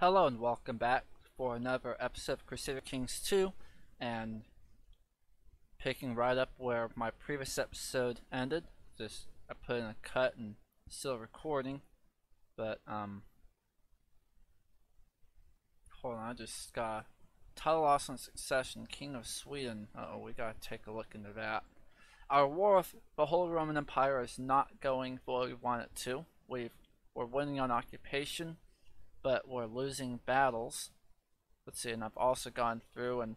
Hello and welcome back for another episode of Crusader Kings 2 and picking right up where my previous episode ended. Just I put in a cut and still recording but um hold on I just got title loss on succession King of Sweden. Uh oh we gotta take a look into that. Our war with the whole Roman Empire is not going the way we want it to. We've we're winning on occupation but we're losing battles. Let's see, and I've also gone through and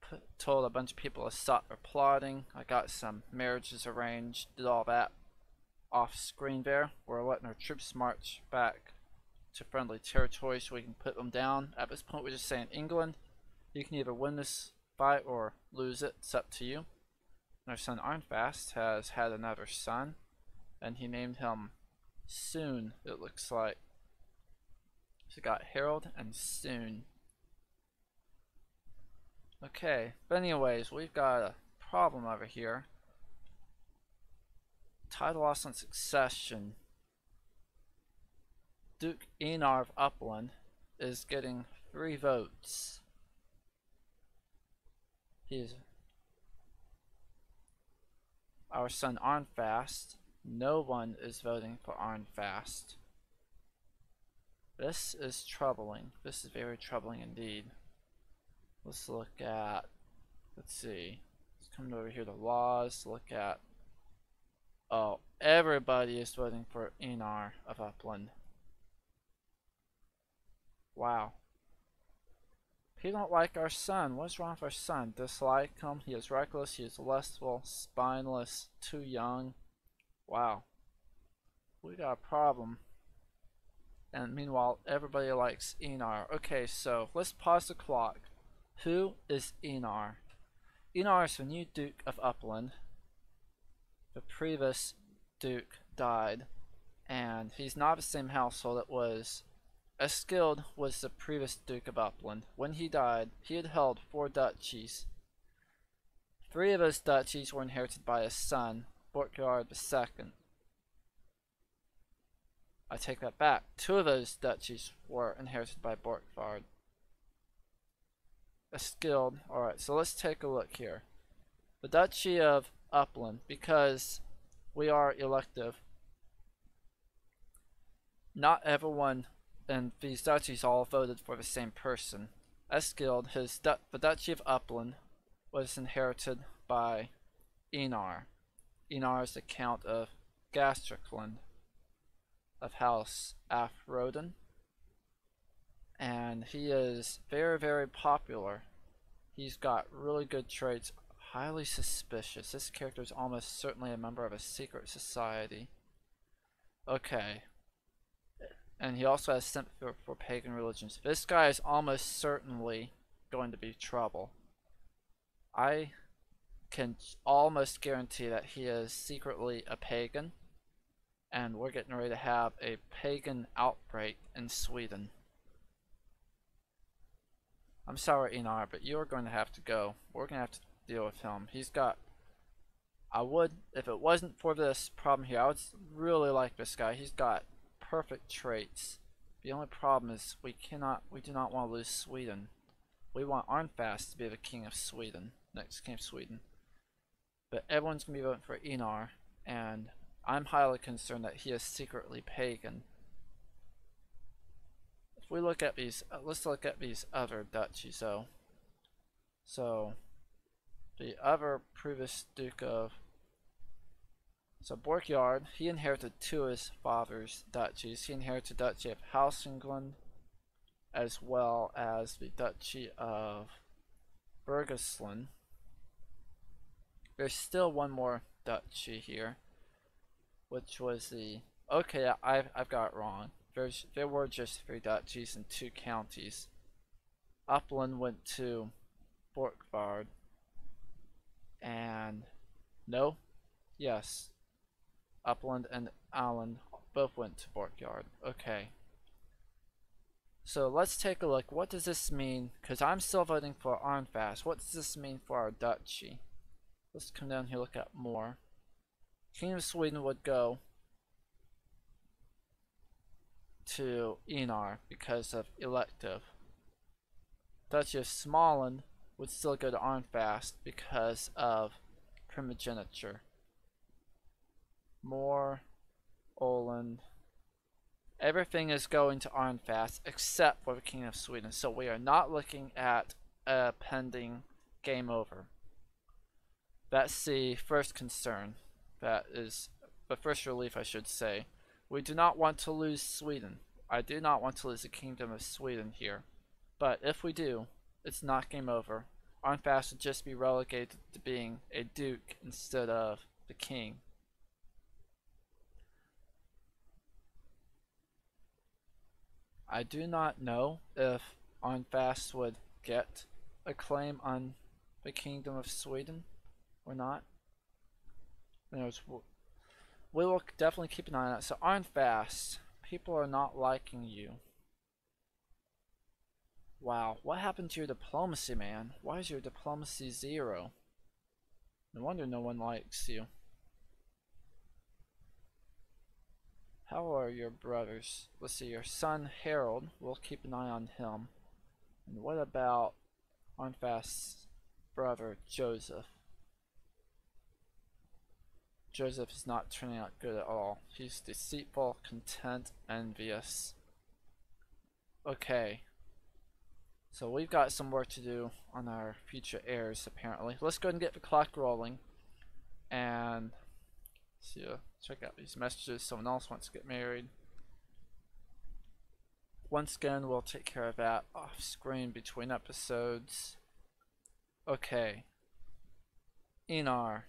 put, told a bunch of people to stop their plotting. I got some marriages arranged, did all that off screen there. We're letting our troops march back to friendly territory so we can put them down. At this point, we're just saying England, you can either win this fight or lose it. It's up to you. And our son Arnfast has had another son, and he named him Sune, it looks like. So we got Harold and Sune. Okay, but anyways, we've got a problem over here. Title loss on succession. Duke Enar of Upland is getting three votes. He's our son Arnfast. No one is voting for Arnfast. This is troubling. This is very troubling indeed. Let's look at, let's see, let's come over here to laws, look at, oh, everybody is voting for Enar of Upland. Wow. He don't like our son. What's wrong with our son? Dislike him. He is reckless. He is lustful, spineless, too young. Wow. We got a problem. And meanwhile, everybody likes Enar. Okay, so let's pause the clock. Who is Enar? Enar is the new Duke of Upland. The previous Duke died, and he's not the same household it was. Eskild was the previous Duke of Upland. When he died, he had held four duchies. Three of those duchies were inherited by his son, Borkvard II. I take that back. Two of those duchies were inherited by Borkvard. Eskild. Alright, so let's take a look here. The Duchy of Upland, because we are elective, not everyone in these duchies all voted for the same person. Eskild, his du the Duchy of Upland, was inherited by Enar. Enar is the Count of Gästrikland of House Afroden. And he is very, very popular. He's got really good traits, highly suspicious. This character is almost certainly a member of a secret society. Okay. And he also has sympathy for, for pagan religions. This guy is almost certainly going to be trouble. I can almost guarantee that he is secretly a pagan and we're getting ready to have a pagan outbreak in Sweden. I'm sorry, Enar, but you're going to have to go. We're going to have to deal with him. He's got... I would, if it wasn't for this problem here, I would really like this guy. He's got perfect traits. The only problem is we cannot, we do not want to lose Sweden. We want Arnfast to be the king of Sweden, next king of Sweden. But everyone's going to be voting for Enar, and I'm highly concerned that he is secretly pagan. If we look at these, uh, let's look at these other duchies though. So, the other previous Duke of so Borkvard, he inherited two of his father's duchies. He inherited the Duchy of Hälsingland as well as the Duchy of Bergisland. There's still one more duchy here which was the okay I've, I've got it wrong. There's, there were just three duchies and two counties. Upland went to Borkvard and no? Yes. Upland and Allen both went to Borkvard okay. So let's take a look. What does this mean? Because I'm still voting for Arnfast what does this mean for our duchy? Let's come down here look at more King of Sweden would go to Enar because of elective. Duchy of Småland would still go to Arnfast because of primogeniture. More, Oland. Everything is going to Arnfast except for the King of Sweden. So we are not looking at a pending game over. That's the first concern. That is the first relief, I should say. We do not want to lose Sweden. I do not want to lose the Kingdom of Sweden here. But if we do, it's not game over. Arnfast would just be relegated to being a duke instead of the king. I do not know if Arnfast would get a claim on the Kingdom of Sweden or not. Anyways, we will definitely keep an eye on it. So Arnfast, people are not liking you. Wow, what happened to your diplomacy, man? Why is your diplomacy zero? No wonder no one likes you. How are your brothers? Let's see, your son Harold, we'll keep an eye on him. And what about Arnfast's brother Joseph? Joseph is not turning out good at all. He's deceitful, content, envious. Okay. So we've got some work to do on our future heirs apparently. Let's go ahead and get the clock rolling and see uh, check out these messages. Someone else wants to get married. Once again we'll take care of that off screen between episodes. Okay. Enar.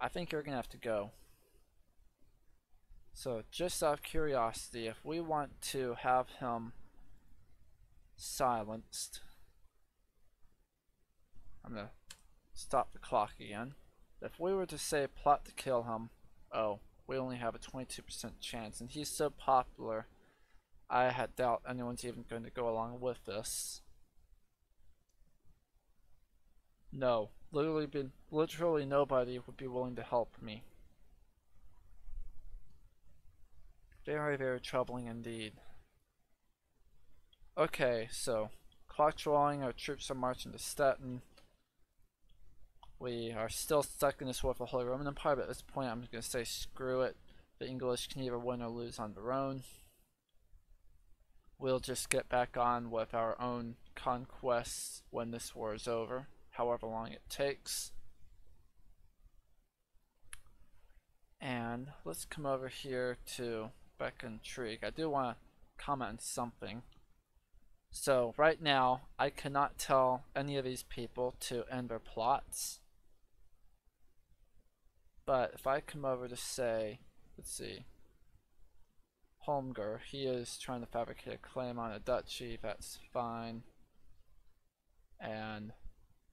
I think you're gonna have to go. So just out of curiosity, if we want to have him silenced. I'm gonna stop the clock again. If we were to say plot to kill him, oh, we only have a 22% chance, and he's so popular, I had doubt anyone's even going to go along with this. No, literally, been, literally nobody would be willing to help me. Very, very troubling indeed. Okay, so clock drawing, our troops are marching to Stettin. We are still stuck in this war for the Holy Roman Empire, but at this point I'm just going to say screw it. The English can either win or lose on their own. We'll just get back on with our own conquests when this war is over, however long it takes. And let's come over here to Beck and Intrigue. I do want to comment on something. So right now, I cannot tell any of these people to end their plots. But if I come over to say, let's see, Holmgar, he is trying to fabricate a claim on a duchy, that's fine. And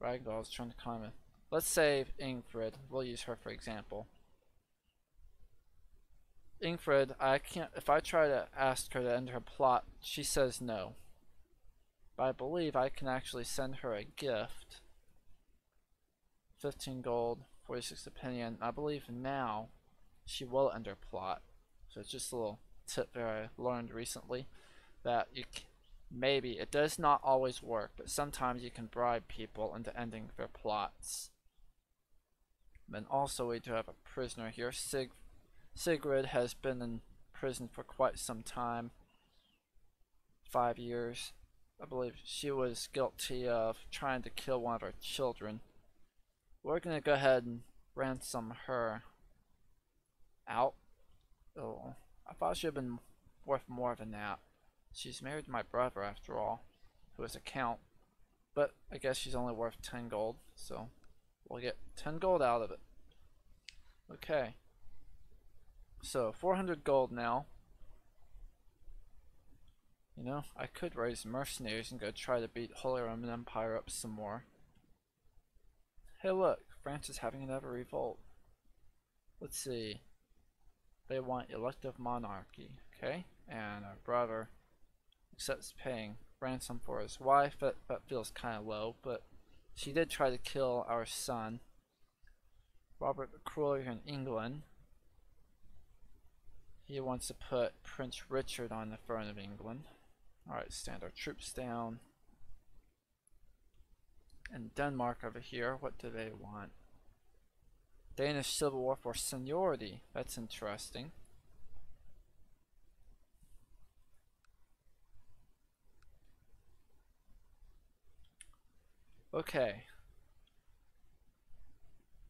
Ragdoll is trying to comment. Let's say Ingrid, we'll use her for example. Ingrid, I can't, if I try to ask her to end her plot, she says no. But I believe I can actually send her a gift. 15 gold, 46 opinion. I believe now she will end her plot. So it's just a little tip that I learned recently that you maybe it does not always work, but sometimes you can bribe people into ending their plots. And also we do have a prisoner here. Sig Sigrid has been in prison for quite some time. Five years. I believe she was guilty of trying to kill one of our children. We're gonna go ahead and ransom her out. Oh, I thought she'd been worth more than that. She's married to my brother after all, who is a count. But I guess she's only worth 10 gold, so we'll get 10 gold out of it. Okay. So 400 gold now. You know, I could raise mercenaries and go try to beat Holy Roman Empire up some more. Hey look, France is having another revolt. Let's see. They want elective monarchy, okay? And our brother accepts paying ransom for his wife. That, that feels kind of low, but she did try to kill our son. Robert the Cruel in England. He wants to put Prince Richard on the throne of England. Alright, stand our troops down. And Denmark over here, what do they want? Danish Civil War for seniority. That's interesting. Okay.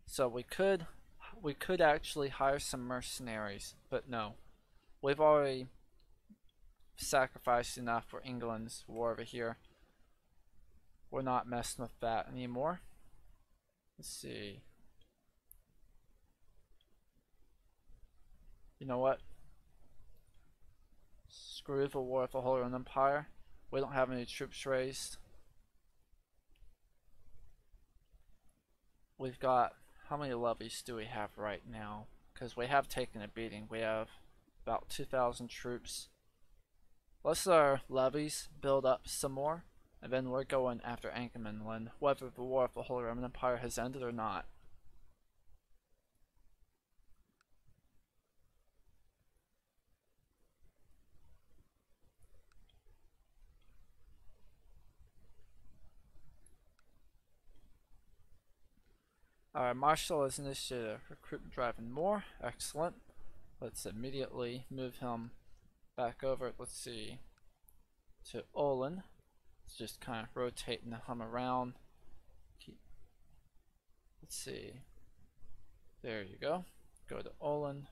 So we could we could actually hire some mercenaries, but no. We've already sacrificed enough for England's war over here. We're not messing with that anymore. Let's see. You know what? Screw the war with the Holy Roman Empire. We don't have any troops raised. We've got how many levies do we have right now? Because we have taken a beating. We have about 2,000 troops. Let's let our levies build up some more. And then we're going after Angermanland, whether the War of the Holy Roman Empire has ended or not. Our Marshall has initiated a recruitment drive and more. Excellent. Let's immediately move him back over, let's see, to Olin. Let's just kind of rotating hum around. Keep, let's see. There you go. Go to Olin.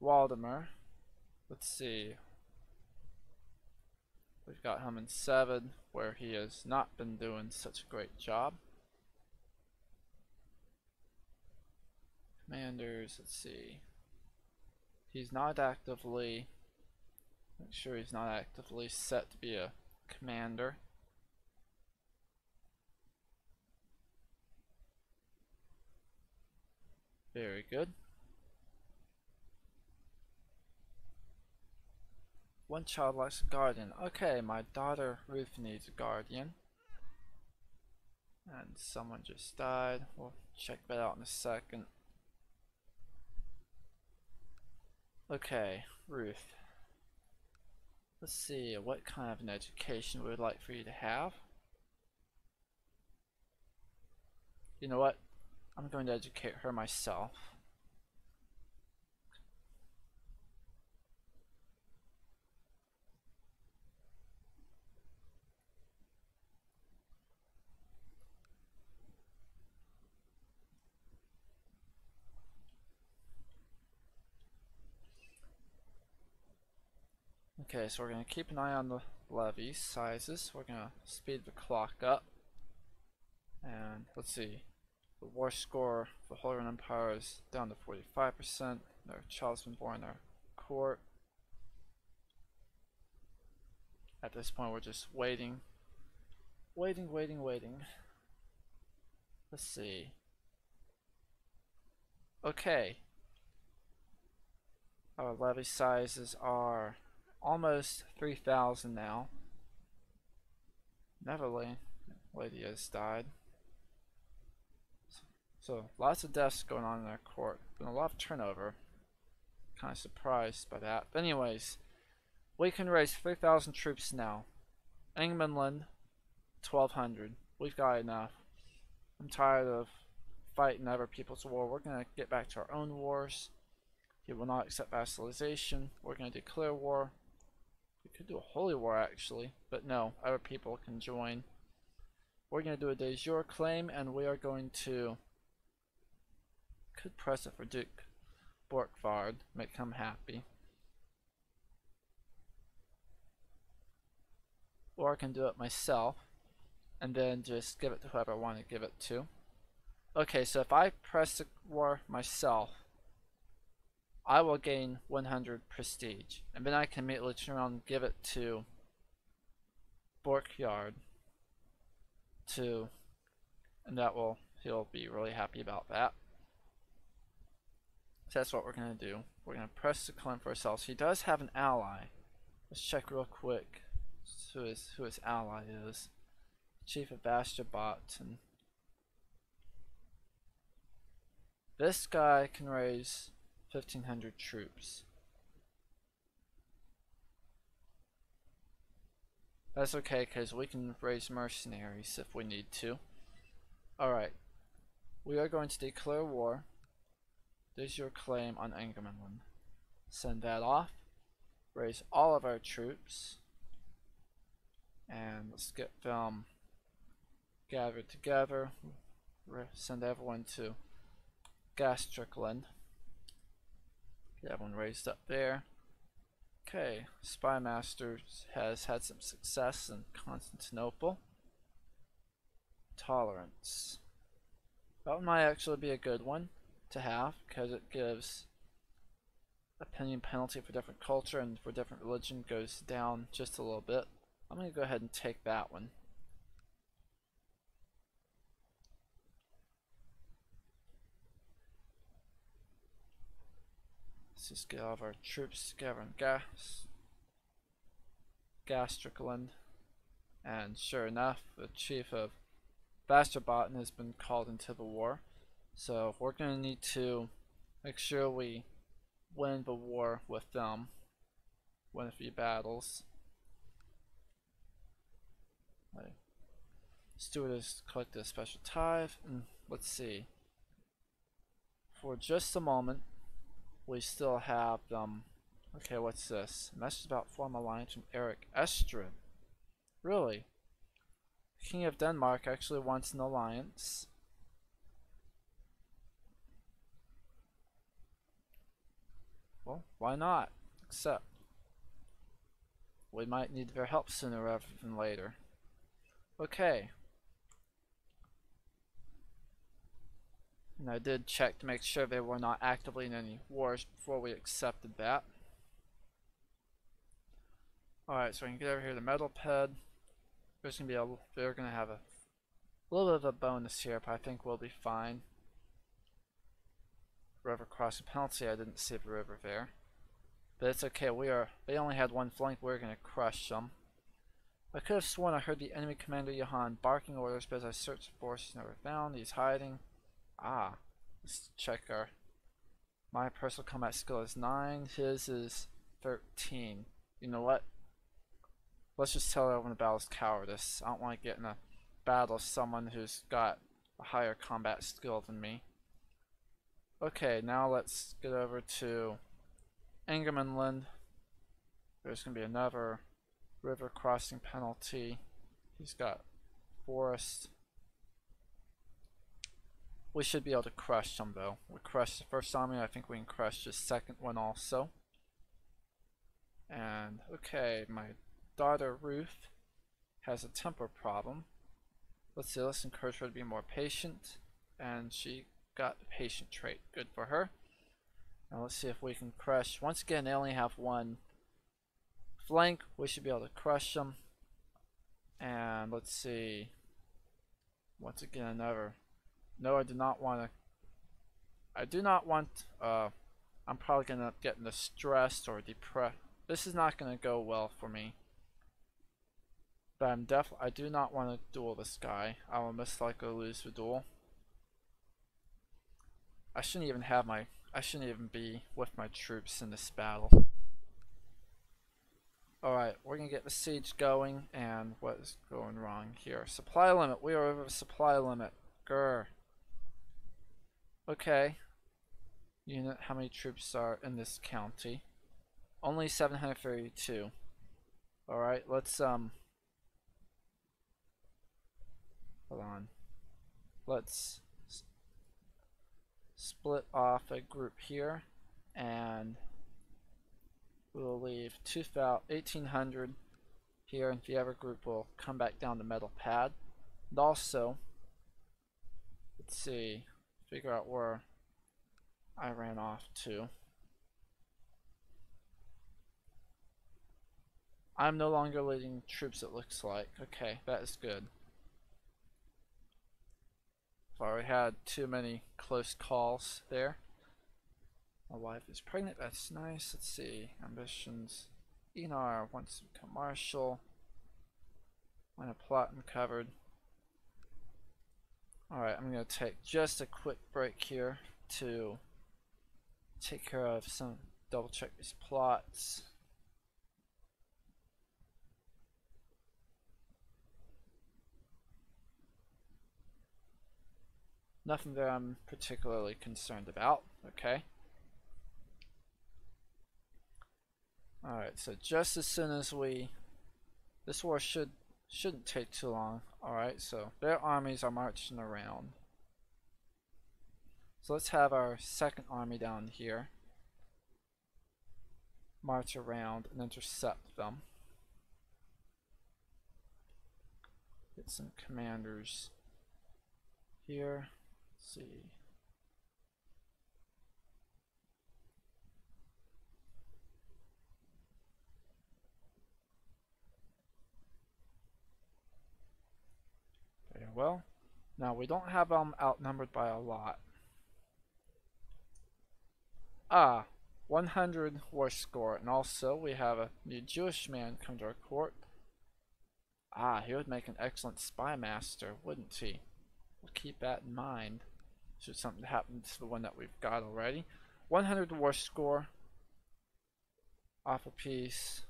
Waldemar. Let's see. We've got him in 7, where he has not been doing such a great job. Commanders, let's see. He's not actively, make sure he's not actively set to be a commander. Very good. One child likes a guardian. Okay, my daughter Ruth needs a guardian. And someone just died. We'll check that out in a second. Okay, Ruth. Let's see, what kind of an education we would like for you to have? You know what? I'm going to educate her myself. Okay, so we're going to keep an eye on the levy sizes. We're going to speed the clock up. And let's see. The war score for Holy Roman Empire is down to 45%. No child's been born in our court. At this point, we're just waiting. Waiting, waiting, waiting. Let's see. Okay. Our levy sizes are almost 3,000 now. Neverly, lady has died. So, lots of deaths going on in our court. Been a lot of turnover. Kind of surprised by that. But anyways, we can raise 3,000 troops now. Angermanland, 1,200. We've got enough. I'm tired of fighting other people's war. We're going to get back to our own wars. He will not accept vassalization. We're going to declare war. We could do a holy war actually, but no, other people can join. We're going to do a de jure claim and we are going to could press it for Duke Borkvard, make him happy. Or I can do it myself and then just give it to whoever I want to give it to. Okay, so if I press the war myself, I will gain 100 prestige. And then I can immediately turn around and give it to Borkvard to and that will he'll be really happy about that. So that's what we're gonna do. We're gonna press the claim for ourselves. He does have an ally. Let's check real quick who his who his ally is. Chief of Västerbotten and this guy can raise 1500 troops. That's okay, because we can raise mercenaries if we need to. Alright. We are going to declare war. There's your claim on Angermanland. Send that off. Raise all of our troops. And let's get um, them gathered together. Send everyone to Gästrikland. Get one raised up there. Okay, Spymaster has had some success in Constantinople. Tolerance. That might actually be a good one to have because it gives opinion penalty for different culture and for different religion goes down just a little bit. I'm going to go ahead and take that one. Just get all of our troops together in gas. Gästrikland. And sure enough, the chief of Västerbotten has been called into the war. So we're going to need to make sure we win the war with them. Win a few battles. Right. Steward has collected a special tithe. And let's see. For just a moment, we still have um okay what's this? Message about form alliance from Eric Estrid really? King of Denmark actually wants an alliance. Well why not? Except we might need their help sooner rather than later. Okay And I did check to make sure they were not actively in any wars before we accepted that. Alright, so we can get over here to Medelpad. There's gonna be a they're gonna have a little bit of a bonus here, but I think we'll be fine. River crossing penalty, I didn't see the river there. But it's okay, we are they only had one flank, we're gonna crush them. I could have sworn I heard the enemy commander Johan barking orders, but as I searched for forces never found, he's hiding. Ah, let's check our. My personal combat skill is 9, his is 13. You know what? Let's just tell everyone the battle's cowardice. I don't want to get in a battle with someone who's got a higher combat skill than me. Okay, now let's get over to Angermanland. There's going to be another river crossing penalty. He's got forest. We should be able to crush them though. We crushed the first army, I think we can crush the second one also. And okay, my daughter Ruth has a temper problem. Let's see, let's encourage her to be more patient. And she got the patient trait. Good for her. Now let's see if we can crush. Once again, they only have one flank. We should be able to crush them. And let's see. Once again, another no, I do not want to. I do not want. Uh, I'm probably gonna get stressed or depressed. This is not gonna go well for me. But I'm def. I do not want to duel this guy. I will most likely lose the duel. I shouldn't even have my. I shouldn't even be with my troops in this battle. Alright, we're gonna get the siege going, and what is going wrong here? Supply limit. We are over the supply limit. Grr. Okay. Unit, how many troops are in this county? Only 732. Alright, let's, um... Hold on. Let's split off a group here, and we'll leave 1800 here, and the other group will come back down the Medelpad. And also, let's see, figure out where I ran off to. I'm no longer leading troops it looks like. Okay, that is good. Already had too many close calls there. My wife is pregnant, that's nice. Let's see. Ambitions. Enar wants to become marshal. Want a plot and covered. Alright, I'm going to take just a quick break here to take care of some, double check these plots. Nothing that I'm particularly concerned about, okay? Alright, so just as soon as we... This war should, shouldn't take too long. Alright, so their armies are marching around. So let's have our second army down here march around and intercept them. Get some commanders here. Let's see. Very well. Now we don't have them outnumbered by a lot. Ah, 100 war score, and also we have a new Jewish man come to our court. Ah, he would make an excellent spy master, wouldn't he? We'll keep that in mind. Should something happen to the one that we've got already. 100 war score. Offer peace.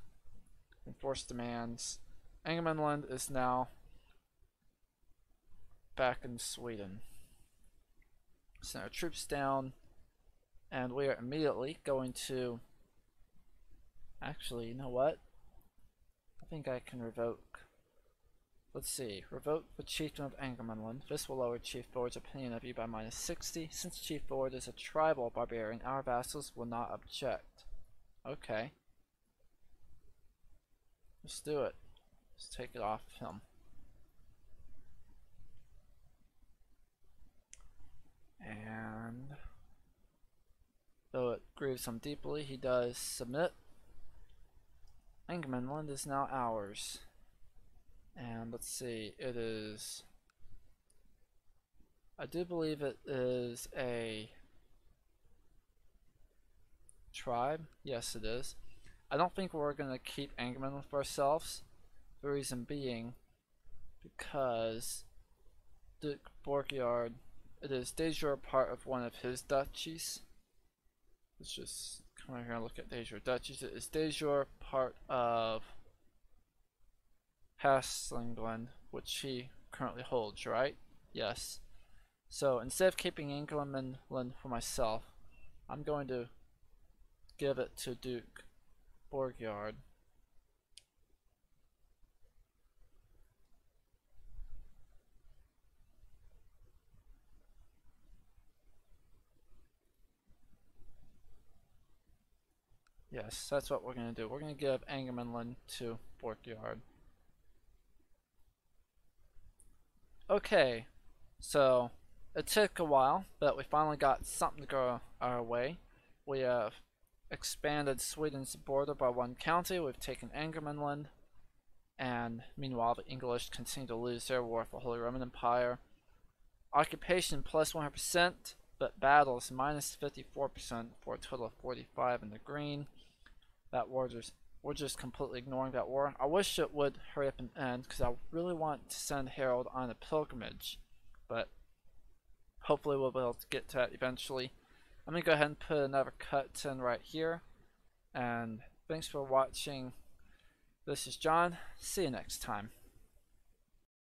Enforce demands. Angermanland is now back in Sweden. Send our troops down. And we are immediately going to... Actually, you know what? I think I can revoke. Let's see. Revoke the Chieftain of Angermanland. This will lower Chief Board's opinion of you by minus 60. Since Chief Board is a tribal barbarian, our vassals will not object. Okay. Let's do it. Let's take it off him. And... Though it grieves him deeply, he does submit. Angermanland is now ours. And let's see, it is... I do believe it is a tribe. Yes, it is. I don't think we're going to keep Angermanland for ourselves. The reason being because Duke Borkvard, it is de jure part of one of his duchies. Let's just come over here and look at de jure duchies. It is de jure part of Hastings, which he currently holds, right? Yes. So instead of keeping England for myself, I'm going to give it to Duke Borkvard. Yes, that's what we're going to do. We're going to give Angermanland to Borkvard. Okay, so it took a while, but we finally got something to go our way. We have expanded Sweden's border by one county. We've taken Angermanland, and meanwhile the English continue to lose their war for the Holy Roman Empire. Occupation plus 100%, but battles minus 54% for a total of 45 in the green. That war just we're just completely ignoring that war. I wish it would hurry up and end because I really want to send Harold on a pilgrimage, but hopefully we'll be able to get to that eventually. I'm going to go ahead and put another cut in right here, and thanks for watching. This is John. See you next time.